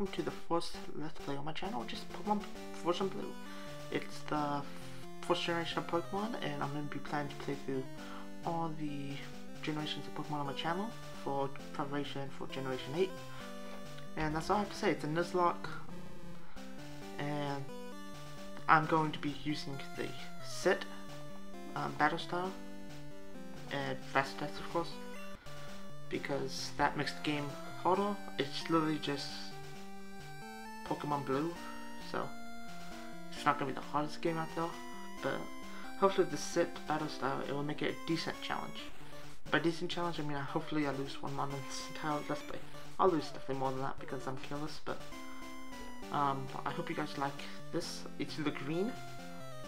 welcome to the first Let's Play on my channel, just Pokemon Frozen Blue. It's the first generation of Pokemon, and I'm going to be planning to play through all the generations of Pokemon on my channel for preparation for Generation 8. And that's all I have to say, it's a Nuzlocke, and I'm going to be using the Set, um, Battle Style, and Fast Attacks of course, because that makes the game harder. It's literally just Pokemon Blue, so it's not gonna be the hardest game out there. But hopefully, with the set battle style, it will make it a decent challenge. By decent challenge, I mean hopefully I lose one in this entire let's play. I'll lose definitely more than that because I'm careless, but um, I hope you guys like this. It's either green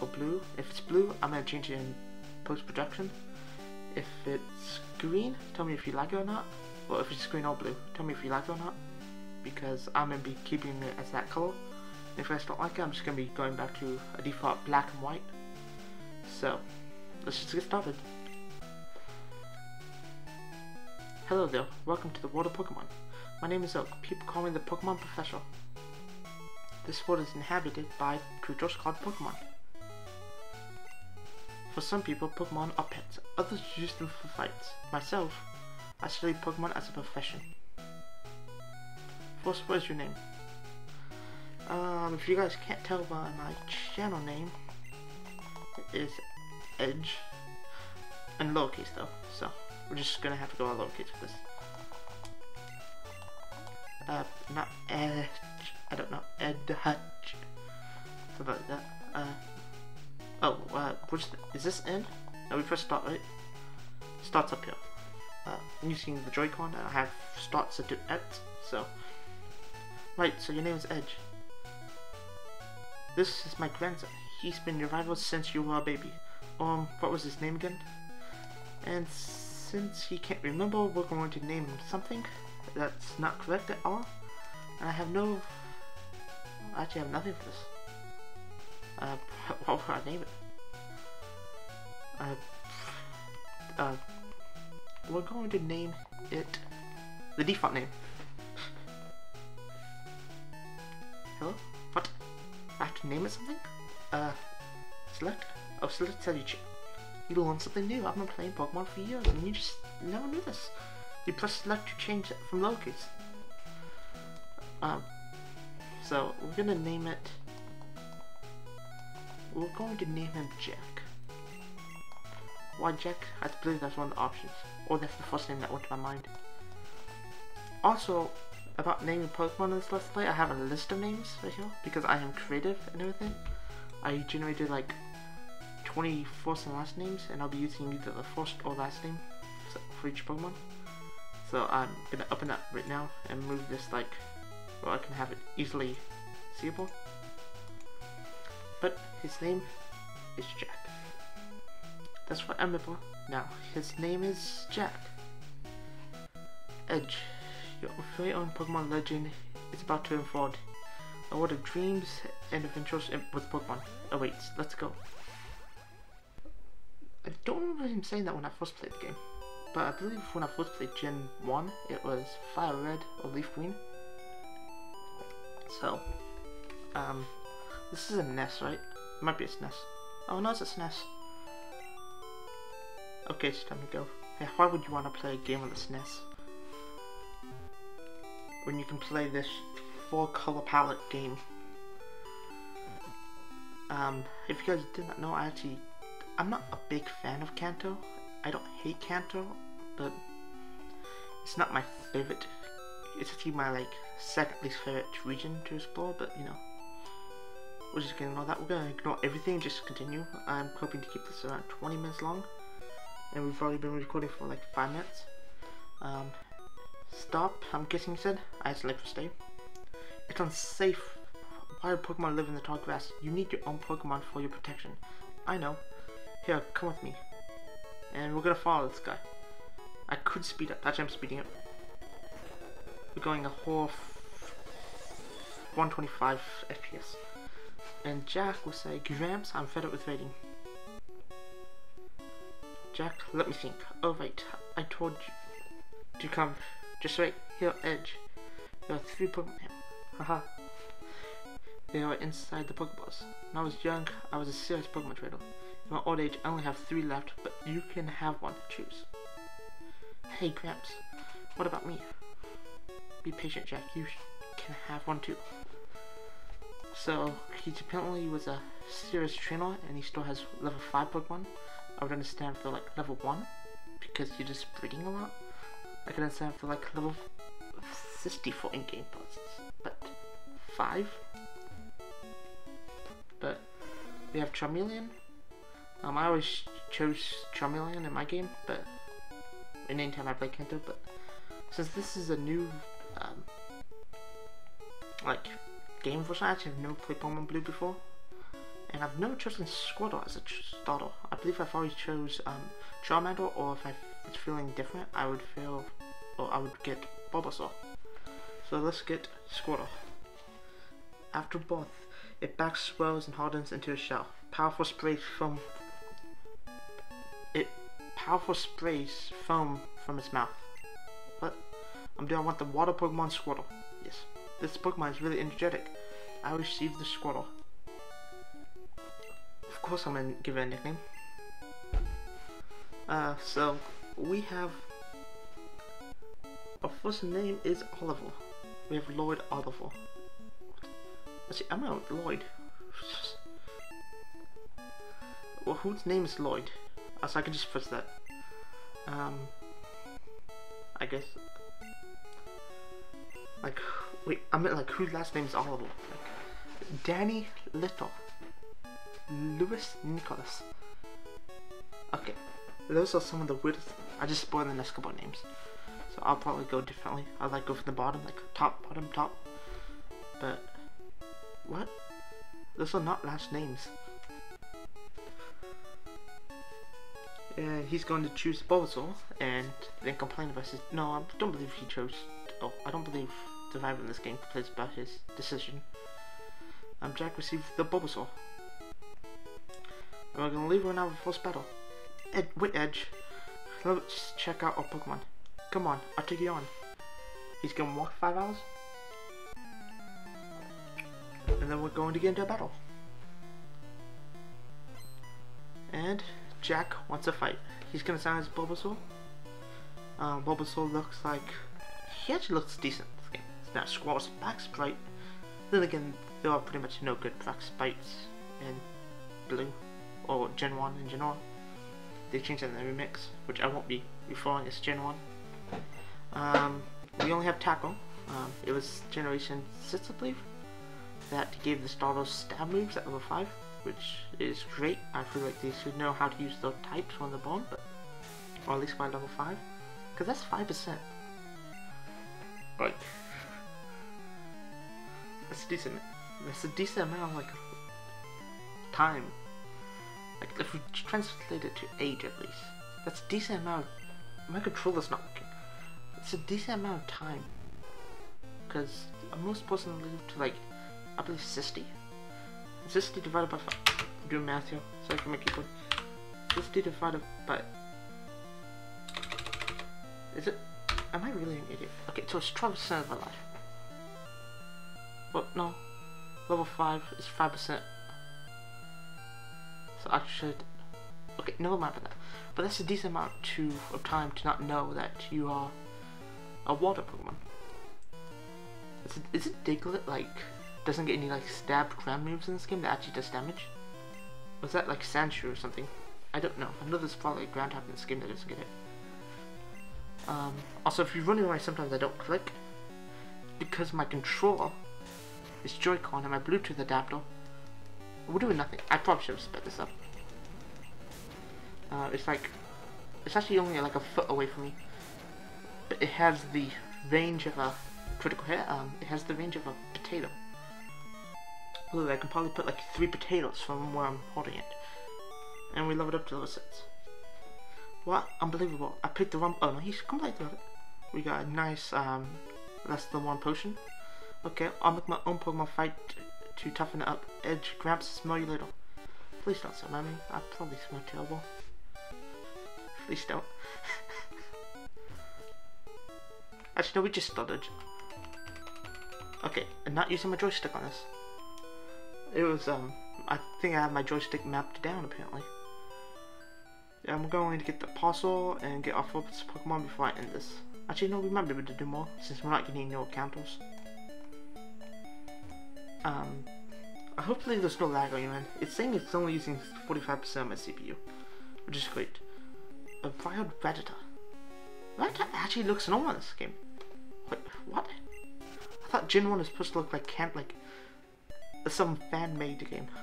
or blue. If it's blue, I'm gonna change it in post production. If it's green, tell me if you like it or not. Well, if it's green or blue, tell me if you like it or not. Because I'm going to be keeping it as that color. If I don't like it, I'm just going to be going back to a default black and white. So, let's just get started. Hello there, welcome to the world of Pokemon. My name is Oak, people call me the Pokemon Professor. This world is inhabited by creatures called Pokemon. For some people, Pokemon are pets, others use them for fights. Myself, I study Pokemon as a profession. First, what is your name? Um, if you guys can't tell by my channel name, it is Edge. And lowercase though, so we're just gonna have to go all lowercase for this. Uh, not Edge. I don't know. Ed Hutch. Something like that. Uh, oh, uh, which, is this in? No, we press start, right? Starts up here uh, I'm using the Joy-Con and I have start set to X, so. Right, so your name is Edge. This is my grandson. He's been your rival since you were a baby. Um, what was his name again? And since he can't remember, we're going to name him something that's not correct at all. And I have no... I actually have nothing for this. Uh, what would I name it? Uh, uh, we're going to name it the default name. What? I have to name it something? Uh, select? Oh, select Celuchi. You you learn something new. I've been playing Pokemon for years and you just never knew this. You press select to change it from lowercase. Um, so we're gonna name it. We're going to name him Jack. Why Jack? I believe that's one of the options. Or that's the first name that went to my mind. Also, about naming Pokemon in this Let's Play, I have a list of names right here because I am creative and everything. I generated like 20 first and last names and I'll be using either the first or last name for each Pokemon. So I'm gonna open that right now and move this like where I can have it easily seeable. But his name is Jack. That's what I remember. Now, his name is Jack. Edge, your very own Pokemon legend is about to unfold. A world of dreams and adventures with Pokemon awaits. Let's go. I don't remember him saying that when I first played the game. But I believe when I first played Gen 1, it was Fire Red or Leaf Green. So, um, this is a NES, right? It might be a SNES. Oh no, it's a SNES. Okay, it's time to go. Hey, why would you want to play a game on the SNES? When you can play this full color palette game. Um, if you guys did not know, I actually, I'm not a big fan of Kanto. I don't hate Kanto, but it's not my favorite. It's actually my like second least favorite region to explore, but you know, we're just gonna ignore that. We're gonna ignore everything, and just continue. I'm hoping to keep this around 20 minutes long and we've already been recording for like five minutes. Um, stop, I'm guessing you said. I for stay. It's unsafe. Why do Pokemon live in the tall grass? You need your own Pokemon for your protection. I know. Here, come with me. And we're gonna follow this guy. I could speed up. Actually, I'm speeding up. We're going a whole 125 FPS. And Jack will say, Gramps, I'm fed up with waiting. Jack, let me think. Oh wait, I told you to come. Just right here, Edge. There are three Pokemon. Haha. They are inside the Pokeballs. When I was young, I was a serious Pokemon trader. In my old age, I only have three left, but you can have one to choose. Hey, Gramps. What about me? Be patient, Jack. You can have one too. So, he apparently was a serious trainer, and he still has level 5 Pokemon. I would understand for like level 1, because you're just breeding a lot. I can understand for like level 64 in-game posts, but 5? But we have Charmeleon. Um, I always chose Charmeleon in my game, but in any time I play Kanto, but since this is a new, um, like, game for version, I actually have never played Pokemon Blue before, and I've never chosen Squirtle as a starter. I believe I've always chose, um, Charmander, or if I was feeling different, I would feel, or I would get Bulbasaur. So let's get Squirtle. After birth, it back swells and hardens into a shell. Powerful sprays from it powerful sprays foam from its mouth. But I'm doing I want the water Pokemon Squirtle. Yes. This Pokemon is really energetic. I received the Squirtle. Of course I'm gonna give it a nickname. Uh so we have our first name is Oliver. We have Lloyd Oliver. Let's see, I'm out Lloyd. well, whose name is Lloyd? Uh, so I can just press that. Um, I guess. Like, wait, I meant like whose last name is Oliver? Like, Danny Little. Lewis Nicholas. Okay, those are some of the weirdest. I just spoiled the Nescabo names. So I'll probably go differently. I like go from the bottom, like top, bottom, top. But what? Those are not last names. And he's going to choose Bulbasaur and then complain about his. No, I don't believe he chose. Oh, I don't believe the driver in this game complains about his decision. Um, Jack received the Bulbasaur. And we're gonna leave her now for first battle. Ed, wait, Edge. Let's check out our Pokemon. Come on, I'll take you on. He's gonna walk five hours? And then we're going to get into a battle. And Jack wants a fight. He's gonna sound as Bulbasaur. Um, Bulbasaur looks like... He actually looks decent this game. It's not Squall's back sprite. Then again, there are pretty much no good back sprites in Blue. Or Gen 1 in general. They changed that in the remix, which I won't be referring as Gen 1. Um, we only have Tackle. Um, it was Generation 6, I believe, that gave the starters stab moves at level 5, which is great. I feel like they should know how to use the types when they're born, but, or at least by level 5, because that's 5%. Like, that's decent. That's a decent amount of, like, time. Like, if we translate it to age at least, that's a decent amount. My controller's not working it's a decent amount of time. Because most to live to like, I believe 60. 60 divided by 5. I'm doing math here, so I can make it quick. 60 divided by... Is it... Am I really an idiot? Okay, so it's 12% of my life. Well, no. Level 5 is 5%. So I should... Okay, never mind about that. But that's a decent amount to, of time to not know that you are a water Pokemon. Is it, is it Diglett, like, doesn't get any, like, stabbed ground moves in this game that actually does damage? Was that, like, Sandshrew or something? I don't know. I know there's probably a ground type in this game that doesn't get it. Um, also, if you're running away, sometimes I don't click. Because my controller is Joy-Con and my Bluetooth adapter. We're doing nothing. I probably should have sped this up. Uh, it's like, it's actually only like a foot away from me it has the range of a critical hit. Um, it has the range of a potato. Look, I can probably put like three potatoes from where I'm holding it. And we leveled up to level 6. What? Unbelievable. I picked the wrong- oh no, he's completely it. We got a nice, um, less than one potion. Okay, I'll make my own Pokemon fight to toughen it up. Edge, Gramps, smell you later. Please don't smell me. I probably smell terrible. Please don't. Actually, no, we just started. Okay, and not using my joystick on this. It was, um, I think I have my joystick mapped down apparently. Yeah, I'm going to get the parcel and get off of this Pokemon before I end this. Actually, no, we might be able to do more since we're not getting no encounters. Um, hopefully there's no lag on you, man. It's saying it's only using 45% of my CPU, which is great. A wild Rattata. Rattata actually looks normal in this game. Wait, what? I thought Gen 1 was supposed to look like camp, like some fan-made game.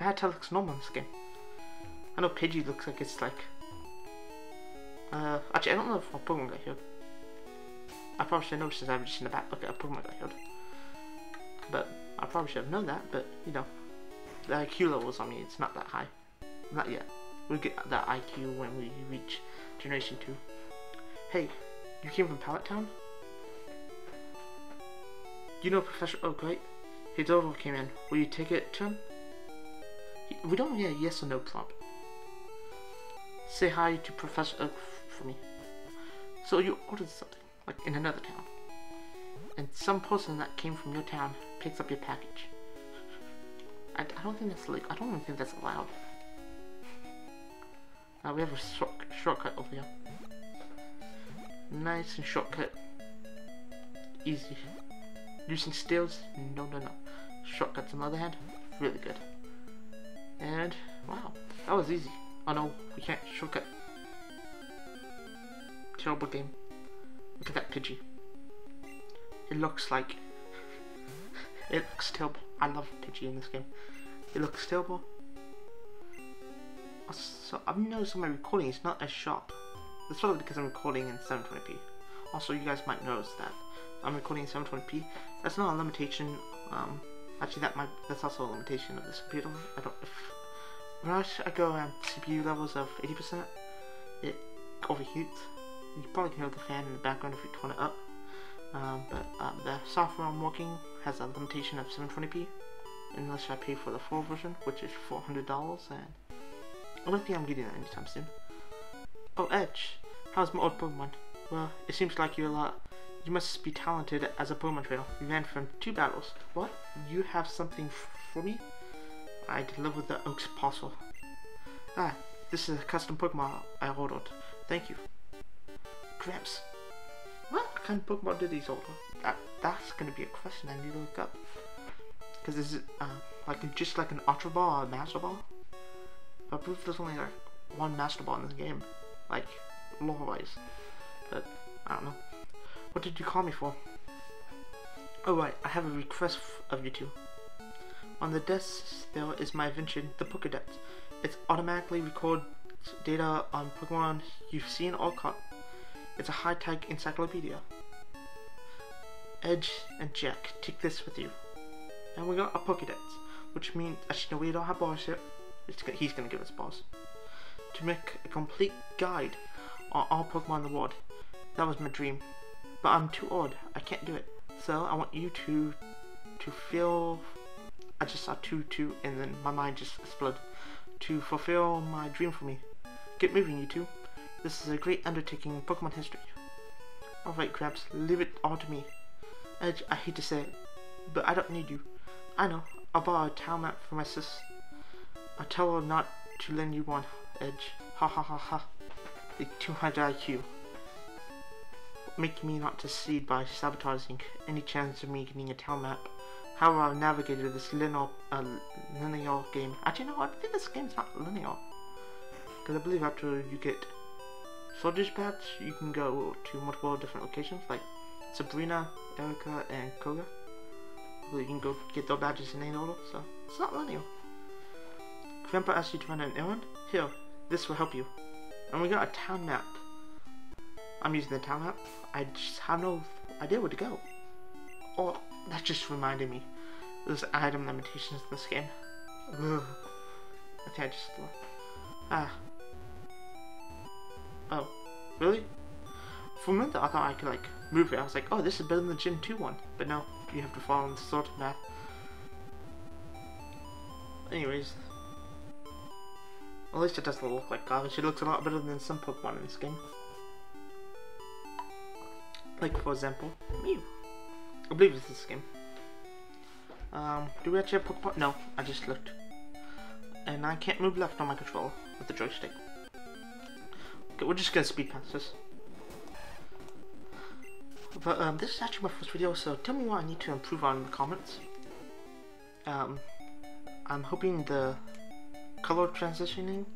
Rattata looks normal in this game. I know Pidgey looks like it's like... Uh, actually, I don't know if a Pokemon got healed. I probably should know since I've just seen the back. Okay, a Pokemon got healed. But I probably should have known that, but you know, the IQ levels on me, it's not that high. Not yet. We'll get that IQ when we reach Generation 2. Hey, you came from Pallet Town? You know Professor Oak, right? His order came in. Will you take it to him? We don't need a yes or no prompt. Say hi to Professor Oak for me. So you ordered something, like in another town. And some person that came from your town picks up your package. I, I don't think that's like I don't even think that's allowed. Now we have a short, shortcut over here. Nice and shortcut. Easy. Using steals? No, no, no. Shortcuts on the other hand, really good. And, wow, that was easy. Oh no, we can't shortcut. Terrible game. Look at that Pidgey. It looks like... it looks terrible. I love Pidgey in this game. It looks terrible. So I've noticed on my recording it's not as sharp. That's probably because I'm recording in 720p. Also, you guys might notice that I'm recording in 720p. That's not a limitation. Um, actually, that might that's also a limitation of this computer. I don't. If, when I go around CPU levels of 80%, it overheats. You probably can hear the fan in the background if you turn it up. Um, but uh, the software I'm working has a limitation of 720p unless I pay for the full version, which is $400, and I don't think I'm getting that anytime soon. Oh, Edge, how's my old Pokemon? Well, it seems like you're a lot. You must be talented as a Pokemon trainer. You ran from two battles. What? You have something for me? I delivered the Oak's parcel. Ah, this is a custom Pokemon I ordered. Thank you. Gramps. What kind of Pokemon do these order? That, that's gonna be a question I need to look up. Because is it uh, like just like an Ultra Ball or a Master Ball? But I believe there's only like one Master Ball in this game, like lore-wise. But I don't know. What did you call me for? Oh right, I have a request of you two. On the desk there is my invention, the Pokedex. It automatically records data on Pokemon you've seen or caught. It's a high-tech encyclopedia. Edge and Jack, take this with you. And we got a Pokedex, which means, actually no, we don't have balls yet. Gonna, he's gonna give us balls. To make a complete guide on all Pokemon in the world. That was my dream. But I'm too old, I can't do it. So I want you to, to feel, I just saw two, two, and then my mind just exploded. To fulfill my dream for me. Get moving, you two. This is a great undertaking in Pokemon history. Alright, Gramps, leave it all to me. Edge, I hate to say it, but I don't need you. I know, I'll borrow a town map for my sis. I'll tell her not to lend you one, Edge. Ha ha ha ha. The 200 IQ. Making me not to succeed by sabotaging any chance of me getting a town map. However, I've navigated this linear, uh, linear game. Actually, no, I think this game's not linear. Because I believe after you get Soldiers Patch, you can go to multiple different locations like Sabrina, Erica, and Koga. You can go get their badges in any order, so it's not linear. Grandpa asked you to run an errand? Here, this will help you. And we got a town map. I'm using the town map. I just have no idea where to go. Oh, that just reminded me. There's item limitations in this game. Ugh. I I just... Ah, Oh, really? For a minute I thought I could like move it. I was like, oh, this is better than the Gen 2 one. But no, you have to follow the sort of math. Anyways. At least it doesn't look like garbage. It looks a lot better than some Pokemon in this game. Like, for example, Mew. I believe it's this game. Um, do we actually have Pokemon? No, I just looked. And I can't move left on my controller with the joystick. Okay, we're just gonna speed past this. But um, this is actually my first video, so tell me what I need to improve on in the comments. Um, I'm hoping the color transitioning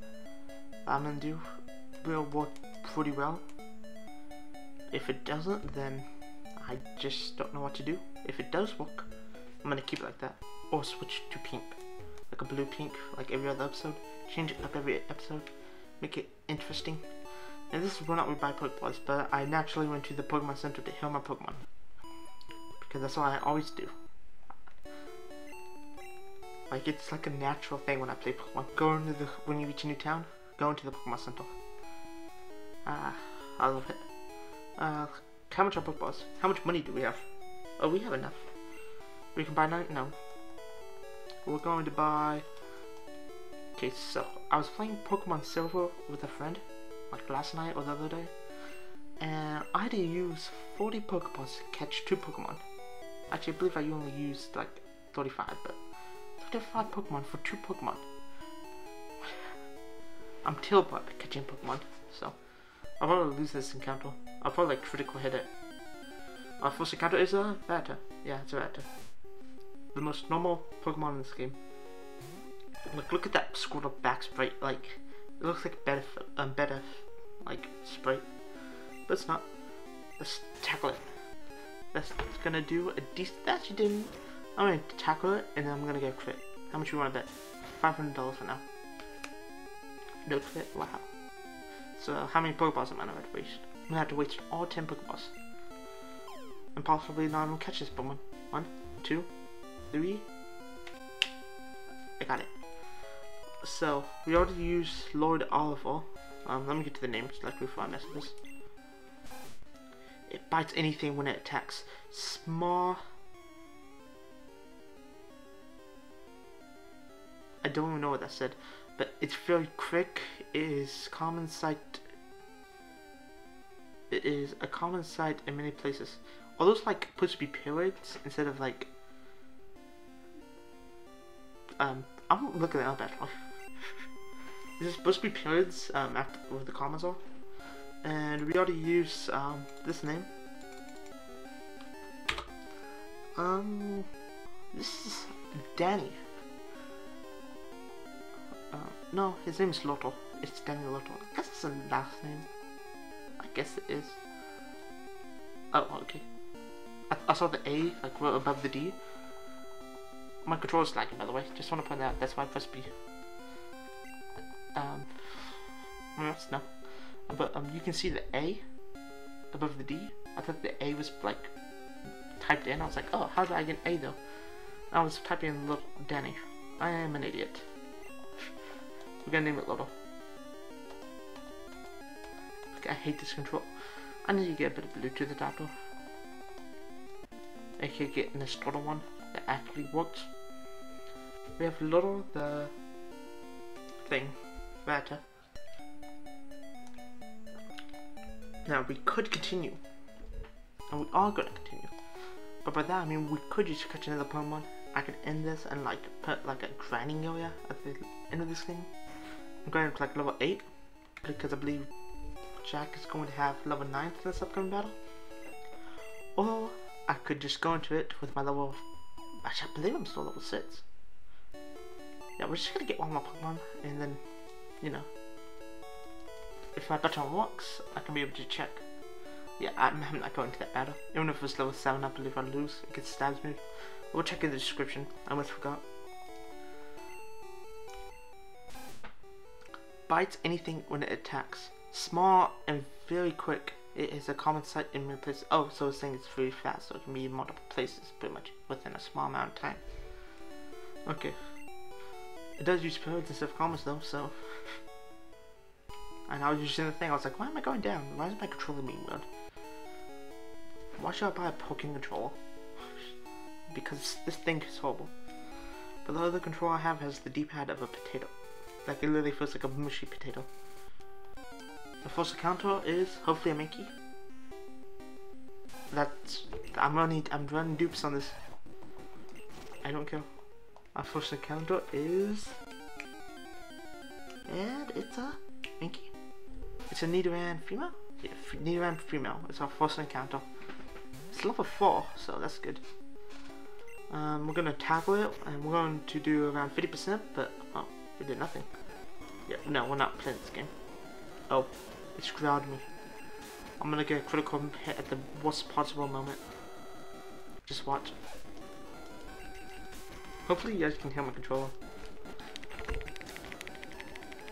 I'm gonna do will work pretty well. If it doesn't, then I just don't know what to do. If it does work, I'm gonna keep it like that. Or switch to pink. Like a blue pink, like every other episode. Change it up every episode. Make it interesting. And this is not we buy Pokeballs, but I naturally went to the Pokemon Center to heal my Pokemon. Because that's what I always do. Like it's like a natural thing when I play Pokemon. Go into the when you reach a new town, go into the Pokemon Center. Ah, I love it. Uh, how much are Pokeballs? How much money do we have? Oh, we have enough. We can buy nine? No. We're going to buy... Okay, so, I was playing Pokemon Silver with a friend, like last night or the other day, and I had to use 40 Pokeballs to catch two Pokemon. Actually, I believe I only used like 35, but 35 Pokemon for two Pokemon. I'm terrible at catching Pokemon, so I'll probably lose this encounter. I'll probably like critical hit it. Our first encounter is a Rattata. Yeah, it's a Rattata. The most normal Pokemon in this game. Look, look at that scrolled up back sprite. Like, it looks like better, um, better, like sprite, but it's not. Let's tackle it. That's gonna do a decent. That actually didn't. I'm gonna tackle it and then I'm gonna get a crit. How much you want to bet? Five hundred dollars for now. No crit. Wow. So how many Pokeballs am I gonna waste? I'm gonna have to waste all 10 Pokeballs. And possibly not even catch this Pokemon. One, two, three. I got it. So, we already used Lord Oliver. Um, let me get to the names like before I mess with this. It bites anything when it attacks. Small. I don't even know what that said but it's very quick. It is common sight. It is a common sight in many places. Are those like supposed to be periods instead of like? Um, I'm looking it up actually. this is supposed to be periods um, after where the commas are, and we already use um this name. Um, this is Danny. Uh, no, his name is Lotto. It's Daniel Lotto. I guess it's a last name. I guess it is. Oh, okay. I, I saw the A, like, right above the D. My controller's lagging, by the way. Just want to point out, that's why I pressed B. Um, no. But, um, you can see the A above the D. I thought the A was, like, typed in. I was like, oh, how did I get an A, though? I was typing in little Danny. I am an idiot. We're gonna name it Lotto. I hate this control. I need to get a bit of Bluetooth adapter. I could get an Estrada one that actually works. We have Lotto the thing, Vata. Now we could continue. And we are gonna continue. But by that I mean we could just catch another Pokemon. I could end this and like put like a grinding area at the end of this thing. I'm going to like level 8 because I believe Jack is going to have level 9 in this upcoming battle. Or I could just go into it with my level. Actually, I believe I'm still level 6. Yeah, we're just gonna get one more Pokemon and then, you know, if my button works, I can be able to check. Yeah, I'm, I'm not going to that battle. Even if it's level 7, I believe I'd lose. It gets stabs me. We'll check in the description. I almost forgot. Bites anything when it attacks. Small and very quick. It is a common sight in many places. Oh, so it's saying it's very fast, so it can be in multiple places pretty much within a small amount of time. Okay. It does use periods instead of commas though, so. and I was using the thing, I was like, why am I going down? Why is my controller being weird? Why should I buy a poking controller? because this thing is horrible. But the other controller I have has the D-pad of a potato. Like it literally feels like a mushy potato. The first encounter is hopefully a Mankey. That's I'm running I'm running dupes on this. I don't care. Our first encounter is and it's a Minky. It's a Nidoran female? Yeah, Nidoran female. It's our first encounter. It's level 4, so that's good. Um, we're gonna tackle it, and we're going to do around 50%, but, oh, we did nothing. Yeah, no, we're not playing this game. Oh, it's ground me. I'm gonna get a critical hit at the worst possible moment. Just watch. Hopefully you guys can hear my controller.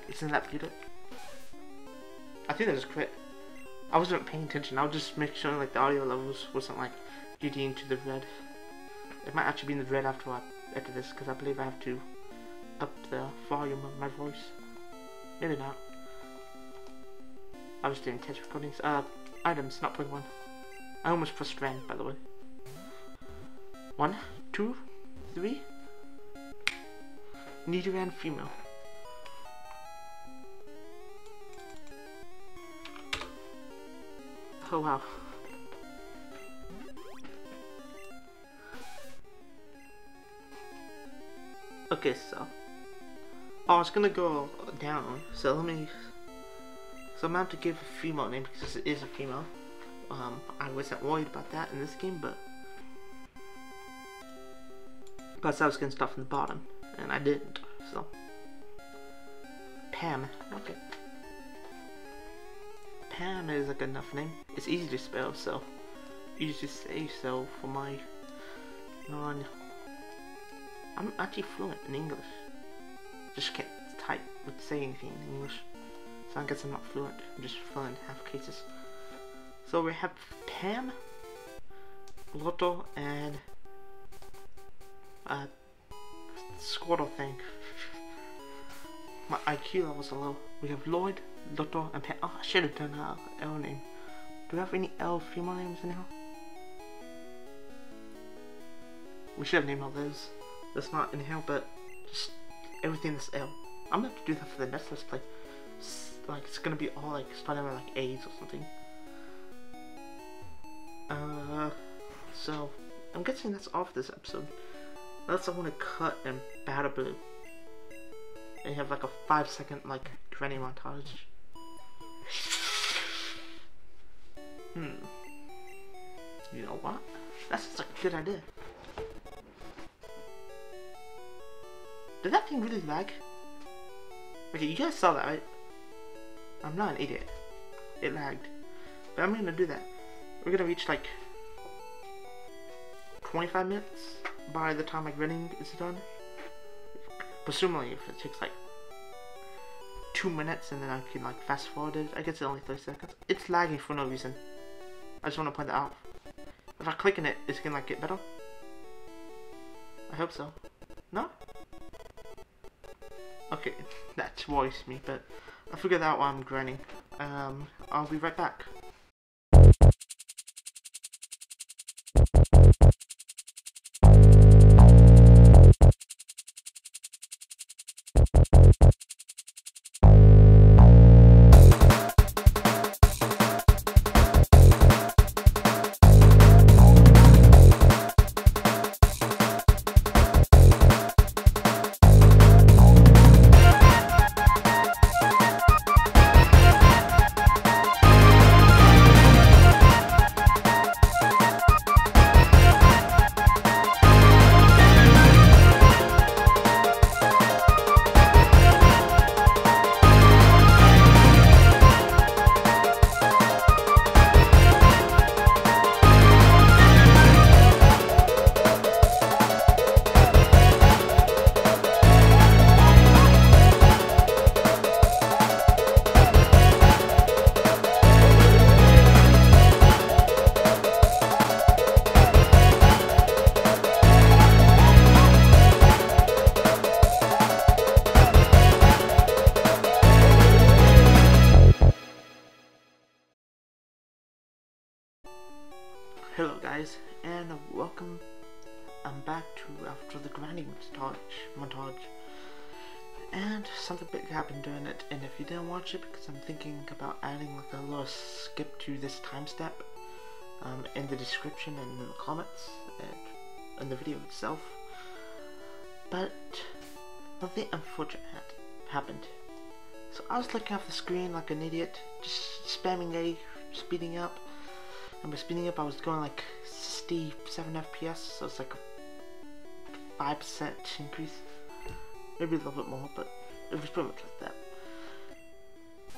Isn't that beautiful? I think that was crit. I wasn't paying attention. I'll just make sure like the audio levels wasn't like getting into the red. It might actually be in the red after I after this because I believe I have to up the volume of my voice. Maybe not. I was doing test recordings. Uh, items, not Pokemon. I almost pressed Ren, by the way. One, two, three. Nidoran female. Oh wow. Okay, so. Oh, it's gonna go down, so let me. So I'm about to give a female name because it is a female. Um, I wasn't worried about that in this game, but. Plus, I was gonna start from the bottom, and I didn't, so. Pam. Okay. Pam is a good enough name. It's easy to spell, so easy to say. So for my non, I'm actually fluent in English. Just can't type or say anything in English. So I guess I'm not fluent. I'm just fluent half cases. So we have Pam, Lotto, and uh, Squirtle thing. My IQ levels are low. We have Lloyd, Doctor and Pet. Oh, I should have done her L name. Do we have any L female names in here? We should have named all those. That's not in here, but just everything that's L. I'm gonna have to do that for the next let's play. Like it's gonna be all like with like A's or something. Uh, so I'm guessing that's for this episode. Unless I want to cut and battle blue. And have like a five second like training montage. Hmm. You know what? That's a good idea. Did that thing really lag? Okay, you guys saw that, right? I'm not an idiot. It lagged. But I'm gonna do that. We're gonna reach like 25 minutes by the time like running is done. Presumably if it takes like two minutes and then I can like fast forward it. I guess it's only 30 seconds. It's lagging for no reason. I just want to point that out. If I click in it, it's gonna like get better. I hope so. No? Okay, that worries me, but I figured out why I'm grinding. Um, I'll be right back. It, because I'm thinking about adding a little skip to this time step, um, in the description and in the comments and in the video itself. But nothing unfortunate happened. So I was looking off the screen like an idiot, just spamming A, speeding up. And by speeding up, I was going like 67 FPS, so it's like a 5% increase. Maybe a little bit more, but it was pretty much like that.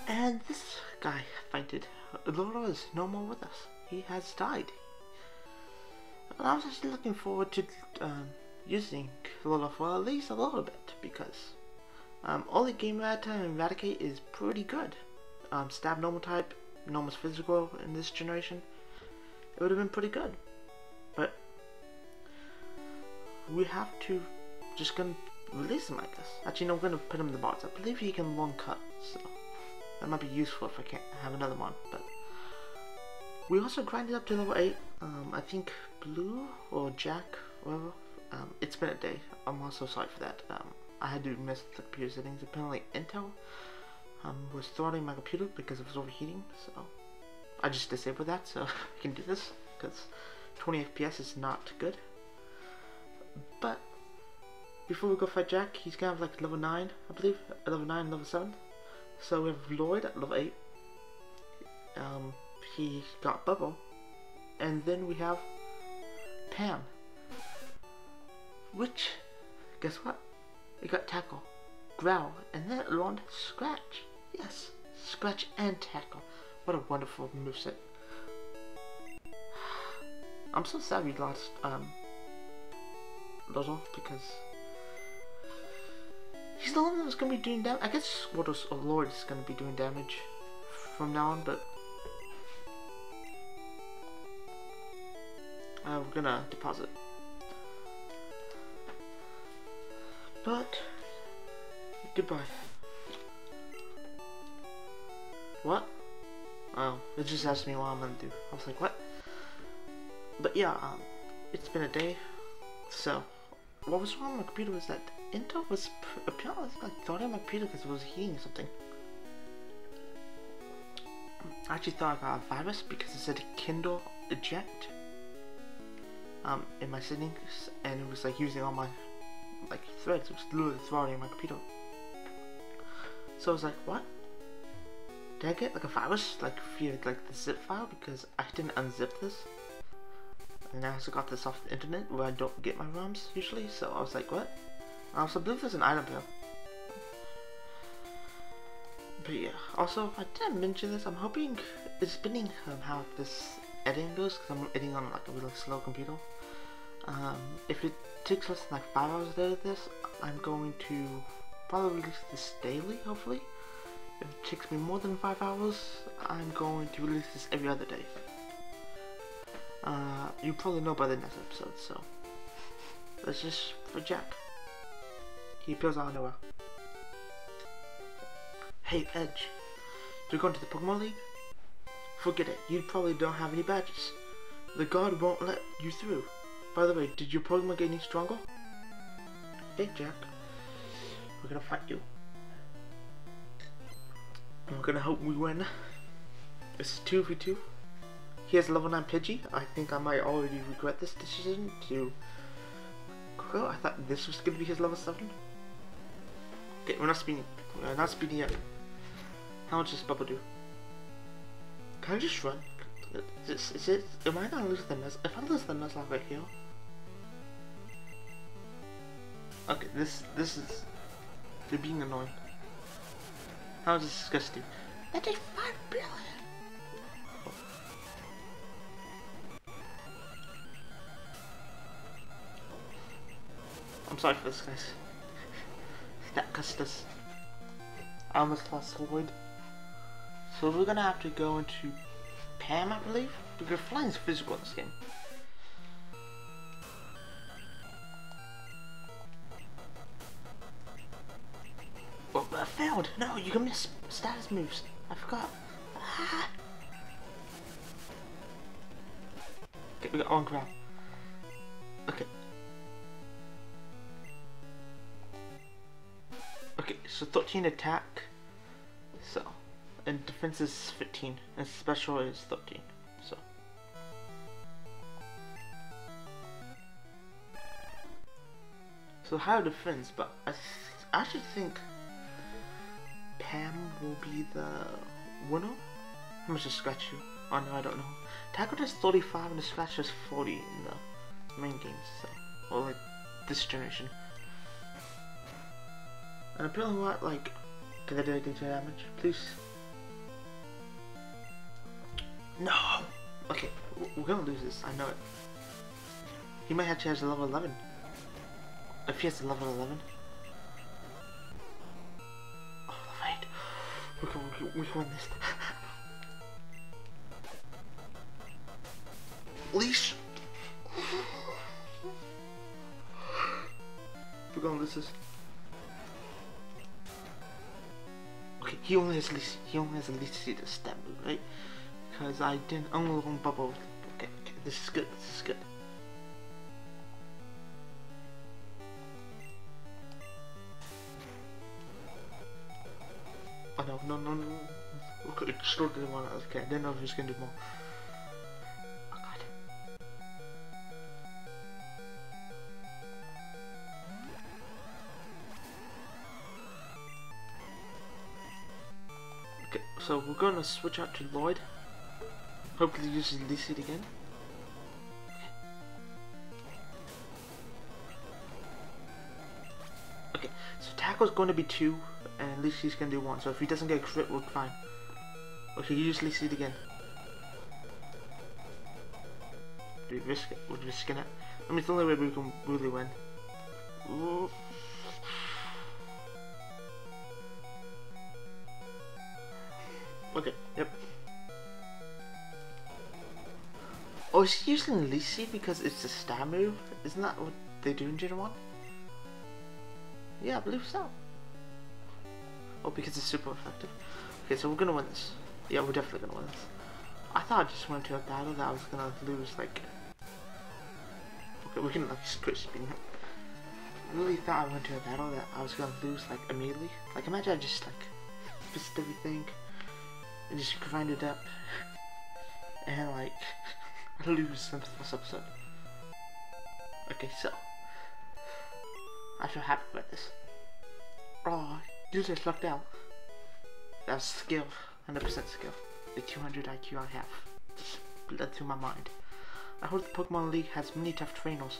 And this guy fainted. Laura is no more with us. He has died. And I was actually looking forward to um, using Lola for at least a little bit because um, only game Rata and Eradicate is pretty good. Um, stab normal type, normal physical in this generation. It would have been pretty good. But we have to just gonna release him like this. Actually, no, I'm gonna put him in the box. I believe he can long cut, so that might be useful if I can't have another one. But we also grinded up to level 8. Um, I think Blue or Jack, whatever. Um, it's been a day. I'm also sorry for that. Um, I had to mess with the computer settings. Apparently Intel um, was throttling my computer because it was overheating, so I just disabled that so I can do this because 20 FPS is not good. But before we go fight Jack, he's gonna have like level 9, I believe, level 9, level 7. So we have Lloyd at level 8. Um, he got Bubble. And then we have Pam. Which, guess what? We got Tackle, Growl, and then it learned Scratch. Yes, Scratch and Tackle. What a wonderful moveset. I'm so sad we lost um, Lotto because he's the one that's gonna be doing damage. I guess Wardos or Lord is gonna be doing damage from now on, but we're gonna deposit. But goodbye. What? Oh, it just asked me what I'm gonna do. I was like, what? But yeah, um, it's been a day. So, what was wrong with my computer was that Intel was apparently like thought of my computer because it was heating something. I actually thought I got a virus because it said Kindle eject um, in my settings, and it was like using all my like threads. It was literally throwing my computer. So I was like, what? Did I get like a virus like via like the zip file because I didn't unzip this? And I also got this off the internet where I don't get my ROMs usually, so I was like, what? I also believe there's an item here. But yeah, also, I didn't mention this, I'm hoping, it's depending on how this editing goes, because I'm editing on like a really slow computer. Um, if it takes less than like 5 hours to edit this, I'm going to probably release this daily, hopefully. If it takes me more than 5 hours, I'm going to release this every other day. Uh, you probably know by the next episode, so that's just for Jack. He appears out of nowhere. Hey Edge, you're going to the Pokemon League? Forget it, you probably don't have any badges. The guard won't let you through. By the way, did your Pokemon get any stronger? Hey Jack, we're gonna fight you. We're gonna hope we win. It's 2v2. He has level 9 Pidgey. I think I might already regret this decision to go. I thought this was going to be his level 7. Okay, we're not speeding. We're not speeding yet. How much does Bubble do? Can I just run? Is, is it? Am I gonna lose the Nuzlocke? If I lose the Nuzlocke right here. Okay, this this is. They're being annoying. How is this disgusting? That did 5 billion! I'm sorry for this, guys. That Custis. I almost lost Lloyd. So we're gonna have to go into Pam, I believe? Because flying is physical in this game. Oh, I failed! No, you can miss status moves. I forgot. Ah. Okay, we got on ground. Okay. Okay, so 13 attack. So, and defense is 15, and special is 13. So. So higher defense, but I, I should think Pam will be the winner. How much is Scratchu? Oh no, I don't know. Tackle is 35 and the Scratch is 40 in the main games, so. Or like this generation. And apparently what, like, can I do anything damage? Please? No! Okay, we're gonna lose this, I know it. He might actually have a level 11. If he has a level 11. Oh. We can, we can, we can win this. Leash! We're gonna lose this. He only has least he only has at least see the stab move, right? Because I didn't only one bubble. Okay, okay, this is good, this is good. Oh no, no, no, no. Okay, extraordinary one. Okay, I didn't know if he was gonna do more. So we're gonna switch out to Lloyd. Hopefully uses Lucid again. Okay, so tackle's going to be two, and going to do one. So if he doesn't get a crit, we're fine. Okay, use Lucid again. Do we risk it? We're risking it. I mean, it's the only way we can really win. Okay, yep. Oh, is he using Lisi because it's a star move? Isn't that what they do in Gen 1? Yeah, I believe so. Oh, because it's super effective. Okay, so we're gonna win this. Yeah, we're definitely gonna win this. I thought I just went to a battle that I was gonna lose, like... Okay, we can, like, switch speed. I really thought I went to a battle that I was gonna lose, like, immediately. Like, imagine I just, like, fist everything, just grind it up, and, like, lose in this episode. Okay, so, I feel happy about this. Oh, you just lucked out. That's skill, 100% skill. The 200 IQ I have. Just bled through my mind. I hope the Pokemon League has many tough trainers.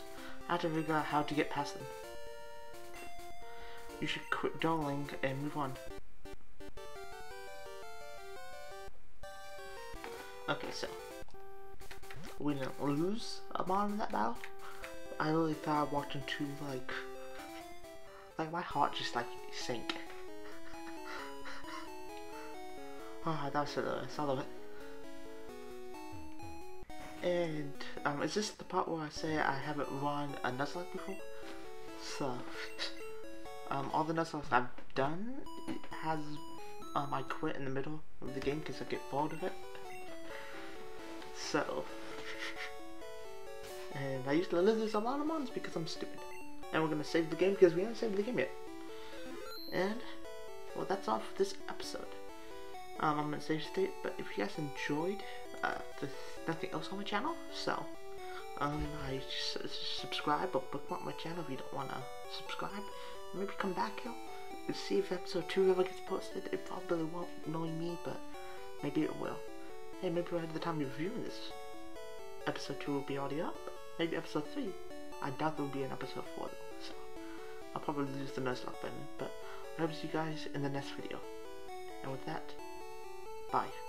I have to figure out how to get past them. You should quit dulling and move on. Okay, so. We didn't lose a Mon in that battle. I really thought I walked into, like, like my heart just like sank. oh, that was so nice. I it. And um, is this the part where I say I haven't run a Nuzlocke before? So, um, all the Nuzlocke I've done has um, I quit in the middle of the game because I get bored of it. So, and I used to lose a lot of mons because I'm stupid. And we're gonna save the game because we haven't saved the game yet. And, well, that's all for this episode. Um, I'm gonna save state, but if you guys enjoyed, uh, there's nothing else on my channel, so, um, I just subscribe or bookmark my channel if you don't wanna subscribe. Maybe come back here and see if episode 2 ever gets posted. It probably won't, knowing me, but maybe it will. Hey, maybe at the time you're viewing this, episode 2 will be already up. Maybe episode 3. I doubt there will be an episode 4 though, so I'll probably lose the Nuzlocke button, but I hope to see you guys in the next video. And with that, bye.